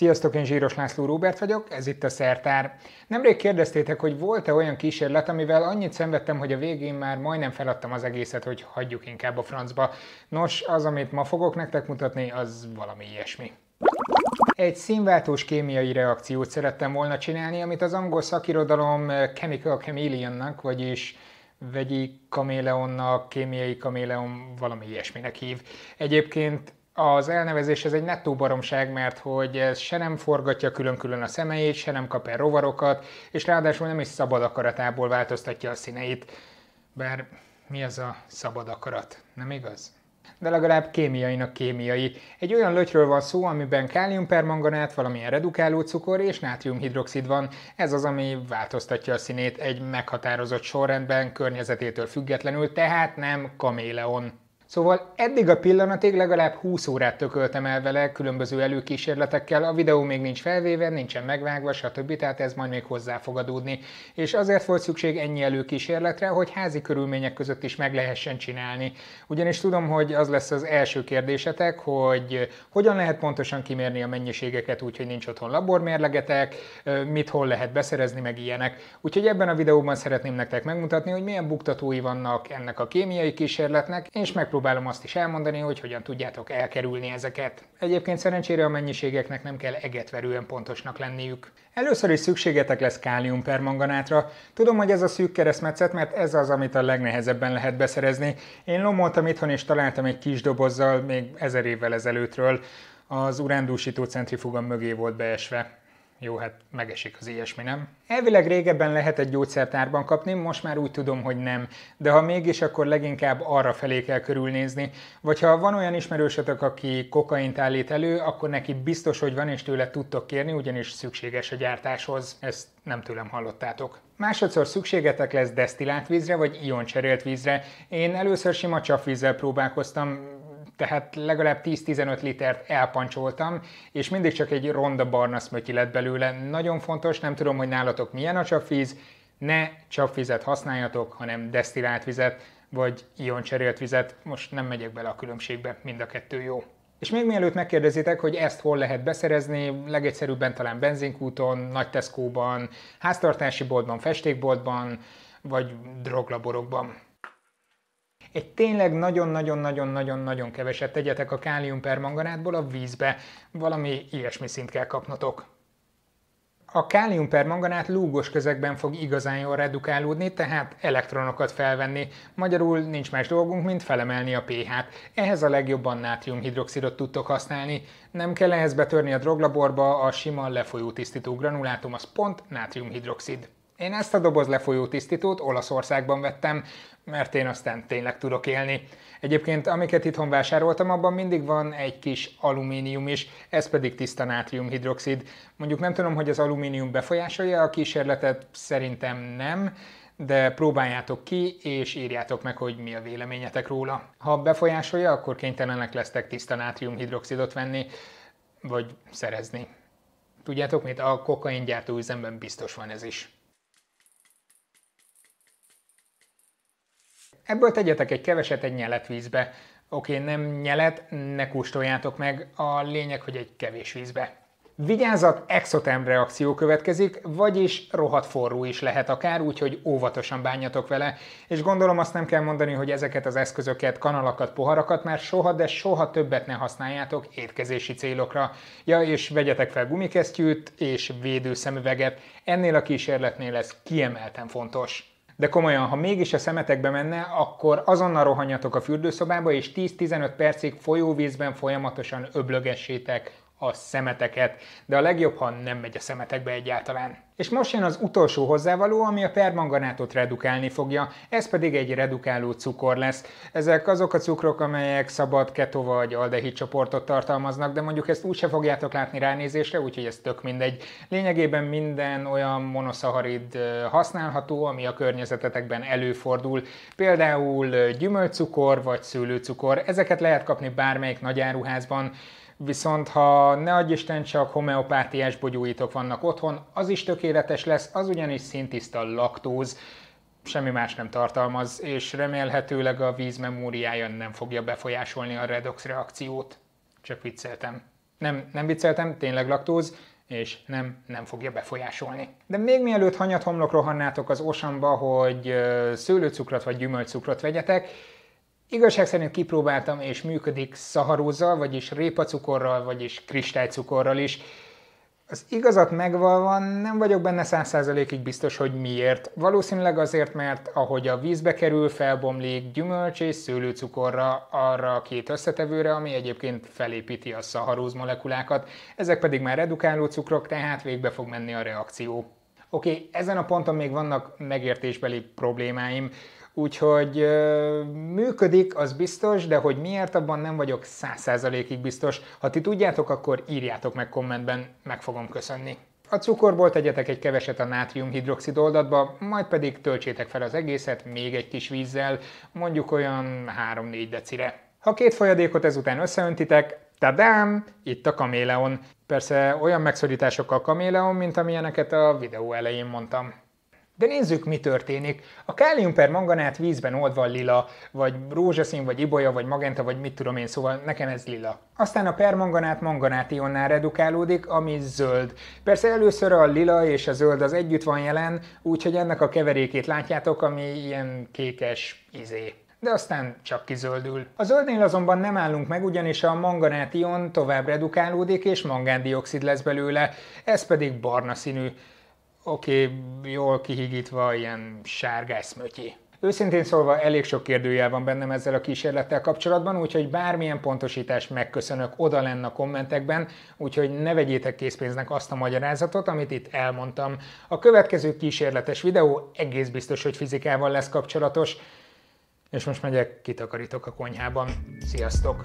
Sziasztok, én Zsíros László Róbert vagyok, ez itt a Szertár. Nemrég kérdeztétek, hogy volt-e olyan kísérlet, amivel annyit szenvedtem, hogy a végén már majdnem feladtam az egészet, hogy hagyjuk inkább a francba. Nos, az, amit ma fogok nektek mutatni, az valami ilyesmi. Egy színváltós kémiai reakciót szerettem volna csinálni, amit az angol szakirodalom Chemical Chameleonnak, vagyis vegyi kaméleonnak, kémiai kaméleon valami ilyesminek hív. Egyébként az elnevezés ez egy nettó baromság, mert hogy ez se nem forgatja külön-külön a szemeit, se nem kap el rovarokat, és ráadásul nem is szabad akaratából változtatja a színeit. Bár mi az a szabad akarat, nem igaz? de legalább kémiainak kémiai. Egy olyan lötyről van szó, amiben káliumpermanganát, valamilyen redukáló cukor és nátriumhidroxid van. Ez az, ami változtatja a színét egy meghatározott sorrendben, környezetétől függetlenül, tehát nem kaméleon. Szóval eddig a pillanatig legalább 20 órát tököltem el vele különböző előkísérletekkel, a videó még nincs felvéve, nincsen megvágva, stb. Tehát ez majd még hozzá fog adódni. És azért volt szükség ennyi előkísérletre, hogy házi körülmények között is meg lehessen csinálni. Ugyanis tudom, hogy az lesz az első kérdésetek, hogy hogyan lehet pontosan kimérni a mennyiségeket úgy, hogy nincs otthon labormérlegetek, mit hol lehet beszerezni, meg ilyenek. Úgyhogy ebben a videóban szeretném nektek megmutatni, hogy milyen buktatói vannak ennek a kémiai kísérletnek, és megpróbálom megpróbálom azt is elmondani, hogy hogyan tudjátok elkerülni ezeket. Egyébként szerencsére a mennyiségeknek nem kell egetverően pontosnak lenniük. Először is szükségetek lesz káliumpermanganátra. Tudom, hogy ez a szűk keresztmetszet, mert ez az, amit a legnehezebben lehet beszerezni. Én lomoltam itthon és találtam egy kis dobozzal még ezer évvel ezelőttről. Az urándúsító centrifuga mögé volt beesve. Jó, hát megesik az ilyesmi, nem? Elvileg régebben lehet egy gyógyszertárban kapni, most már úgy tudom, hogy nem. De ha mégis, akkor leginkább arra felé kell körülnézni. Vagy ha van olyan ismerősötök, aki kokaint állít elő, akkor neki biztos, hogy van, és tőle tudtok kérni, ugyanis szükséges a gyártáshoz. Ezt nem tőlem hallottátok. Másodszor szükségetek lesz desztillált vízre, vagy ioncserélt vízre. Én először sima csapvízzel próbálkoztam, tehát legalább 10-15 litert elpancsoltam, és mindig csak egy ronda barna szmötyi lett belőle. Nagyon fontos, nem tudom, hogy nálatok milyen a csapvíz, ne csapvizet használjatok, hanem desztillált vizet, vagy ioncserélt vizet. Most nem megyek bele a különbségbe, mind a kettő jó. És még mielőtt megkérdezitek, hogy ezt hol lehet beszerezni, legegyszerűbben talán benzinkúton, nagy Tesco-ban, háztartási boltban, festékboltban, vagy droglaborokban egy tényleg nagyon-nagyon-nagyon-nagyon-nagyon keveset tegyetek a káliumpermanganátból a vízbe, valami ilyesmi szint kell kapnotok. A káliumpermanganát lúgos közegben fog igazán jól redukálódni, tehát elektronokat felvenni. Magyarul nincs más dolgunk, mint felemelni a pH-t. Ehhez a legjobban nátriumhidroxidot tudtok használni. Nem kell ehhez betörni a droglaborba, a sima lefolyó tisztító granulátum az pont nátriumhidroxid. Én ezt a doboz lefolyó tisztítót Olaszországban vettem, mert én aztán tényleg tudok élni. Egyébként amiket itthon vásároltam, abban mindig van egy kis alumínium is, ez pedig tiszta nátriumhidroxid. Mondjuk nem tudom, hogy az alumínium befolyásolja a kísérletet, szerintem nem, de próbáljátok ki, és írjátok meg, hogy mi a véleményetek róla. Ha befolyásolja, akkor kénytelenek lesztek tiszta nátriumhidroxidot venni, vagy szerezni. Tudjátok mit? A kokain gyártóüzemben biztos van ez is. Ebből tegyetek egy keveset egy nyelet vízbe. Oké, nem nyelet, ne kóstoljátok meg, a lényeg, hogy egy kevés vízbe. Vigyázat, exoterm reakció következik, vagyis rohadt forró is lehet akár, úgyhogy óvatosan bánjatok vele, és gondolom azt nem kell mondani, hogy ezeket az eszközöket, kanalakat, poharakat már soha, de soha többet ne használjátok étkezési célokra. Ja, és vegyetek fel gumikesztyűt és védőszemüveget, ennél a kísérletnél ez kiemelten fontos. De komolyan, ha mégis a szemetekbe menne, akkor azonnal rohanjatok a fürdőszobába, és 10-15 percig folyóvízben folyamatosan öblögessétek a szemeteket, de a legjobb, ha nem megy a szemetekbe egyáltalán. És most jön az utolsó hozzávaló, ami a permanganátot redukálni fogja, ez pedig egy redukáló cukor lesz. Ezek azok a cukrok, amelyek szabad keto vagy aldehid csoportot tartalmaznak, de mondjuk ezt úgyse fogjátok látni ránézésre, úgyhogy ez tök mindegy. Lényegében minden olyan monoszaharid használható, ami a környezetetekben előfordul, például gyümölcscukor vagy szőlőcukor. Ezeket lehet kapni bármelyik nagyáruházban, Viszont ha ne adj Isten csak homeopátiás bogyóitok vannak otthon, az is tökéletes lesz, az ugyanis szintiszta laktóz, semmi más nem tartalmaz, és remélhetőleg a víz memóriája nem fogja befolyásolni a redox reakciót. Csak vicceltem. Nem, nem vicceltem, tényleg laktóz, és nem, nem fogja befolyásolni. De még mielőtt hanyat homlok rohannátok az osamba, hogy szőlőcukrot vagy gyümölcscukrot vegyetek, Igazság szerint kipróbáltam, és működik szaharózzal, vagyis répacukorral, vagyis kristálycukorral is. Az igazat megvalva nem vagyok benne száz százalékig biztos, hogy miért. Valószínűleg azért, mert ahogy a vízbe kerül, felbomlik gyümölcs és szőlőcukorra, arra a két összetevőre, ami egyébként felépíti a szaharóz molekulákat, ezek pedig már redukáló cukrok, tehát végbe fog menni a reakció. Oké, okay, ezen a ponton még vannak megértésbeli problémáim, úgyhogy működik, az biztos, de hogy miért, abban nem vagyok száz százalékig biztos. Ha ti tudjátok, akkor írjátok meg kommentben, meg fogom köszönni. A cukorból tegyetek egy keveset a nátriumhidroxid oldatba, majd pedig töltsétek fel az egészet még egy kis vízzel, mondjuk olyan 3-4 decire. Ha két folyadékot ezután összeöntitek, tadám, itt a kaméleon. Persze olyan megszorításokkal kaméleon, mint amilyeneket a videó elején mondtam. De nézzük, mi történik. A kálium per manganát vízben oldva lila, vagy rózsaszín, vagy ibolya, vagy magenta, vagy mit tudom én, szóval nekem ez lila. Aztán a permanganát manganát ionnál redukálódik, ami zöld. Persze először a lila és a zöld az együtt van jelen, úgyhogy ennek a keverékét látjátok, ami ilyen kékes izé de aztán csak kizöldül. A zöldnél azonban nem állunk meg, ugyanis a manganátion tovább redukálódik, és mangándioxid lesz belőle, ez pedig barna színű oké, okay, jól kihigítva, ilyen sárgás szmötyi. Őszintén szólva elég sok kérdőjel van bennem ezzel a kísérlettel kapcsolatban, úgyhogy bármilyen pontosítást megköszönök oda lenne a kommentekben, úgyhogy ne vegyétek készpénznek azt a magyarázatot, amit itt elmondtam. A következő kísérletes videó egész biztos, hogy fizikával lesz kapcsolatos, és most megyek, kitakarítok a konyhában. Sziasztok!